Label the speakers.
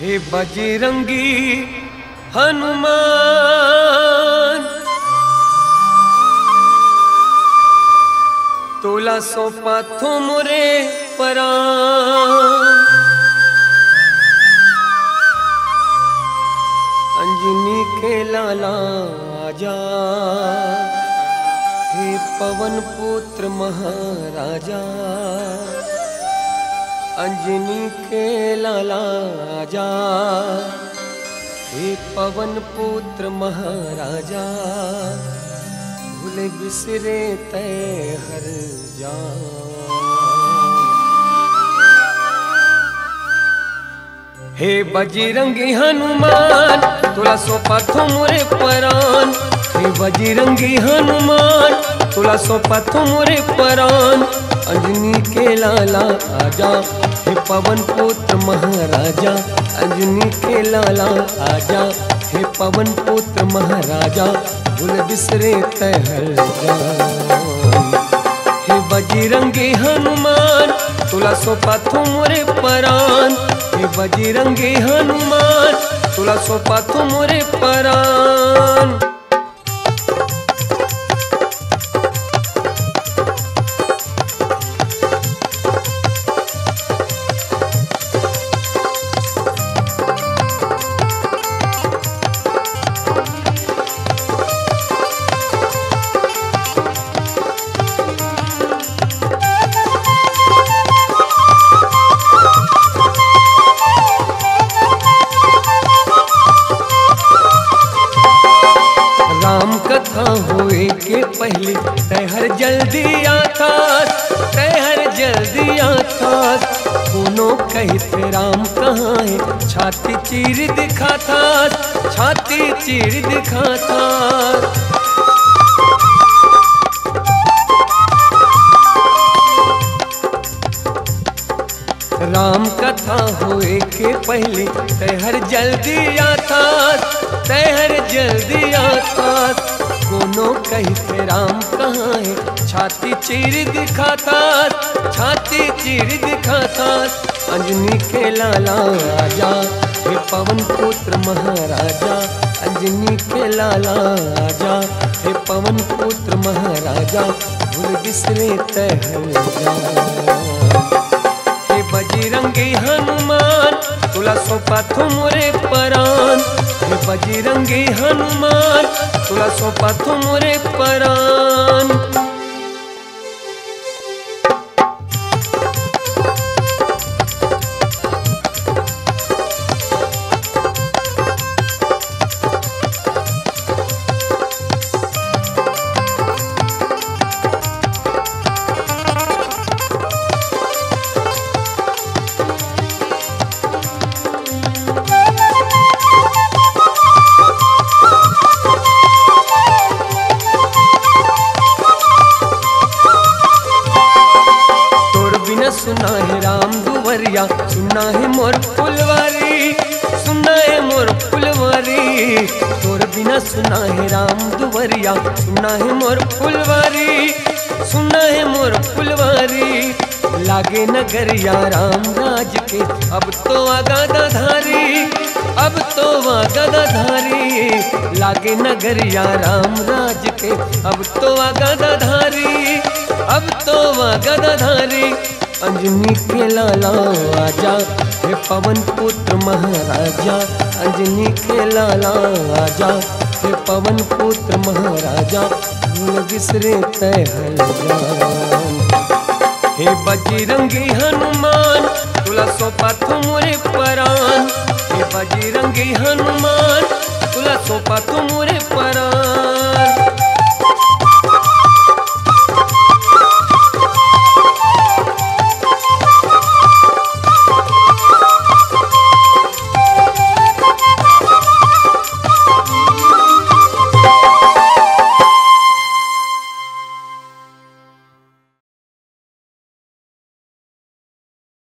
Speaker 1: हे बजरंगी हनुमान। तोला सौंपा मोरे परान। अंजनी के लाला आजा हे पवन पुत्र महाराजा। अंजनी के लाला आजा हे पवन पुत्र महाराजा, भूले बिसरे तय हर जा हे बजरंगी हनुमान, तुला सोपा थो मोरे परान। हे बजरंगी हनुमान, तुला सोपा थो मोरे परान। अंजनी के लाला आजा, हे पवन पुत्र महाराजा। अंजनी के लाला आजा, हे पवन पुत्र महाराजा। भूल बिसरे तहर हे बजरंगी हनुमान तुला सोपा मोरे परान। हे बजरंगी हनुमान तुला सोपा मोरे परान। पहले तहर जल्दी आता तहर जल्दी आता कोनो कहते राम कहाँ है? छाती चीर दिखाता छाती चीर दिखाता राम कथा होए के पहले तहर जल्दी आता तहर जल्दी आता कोनो कहते राम, कहाँ है? छाती चीर दिखाता छाती चीर दिखाता अंजनी के लाला आजा हे पवन पुत्र महाराजा। अंजनी के लाला आजा हे पवन पुत्र महाराजा, भूल बिसरे तहर जा हे बजरंगी हनुमान, तुला सोपा थो मोरे परान। हे बजरंगी हनुमान तुला सोपा थो मोरे परान। सुना है राम दुवरिया, सुना है मोर फुलवारी, सुना है मोर फुलवारी। तोर बिना सुना है राम दुवरिया, सुना है मोर फुलवारी, सुना है मोर फुलवारी। लागे नगरिया राम राज के, अब तो आगादा धारी, अब तो आगादा धारी। लागे नगरिया राम राज के, अब तो आगादा धारी, अब तो गदाधारी अंजनी के लाला आजा, हे पवन पुत्र महाराजा। अंजनी के लाला आजा, हे पवन पुत्र महाराजा। भूल बिसरे तय हे बजरंगी हनुमान तुला सोपा थो मोरे परान। हे बजरंगी हनुमान तुला सोपा थो मोरे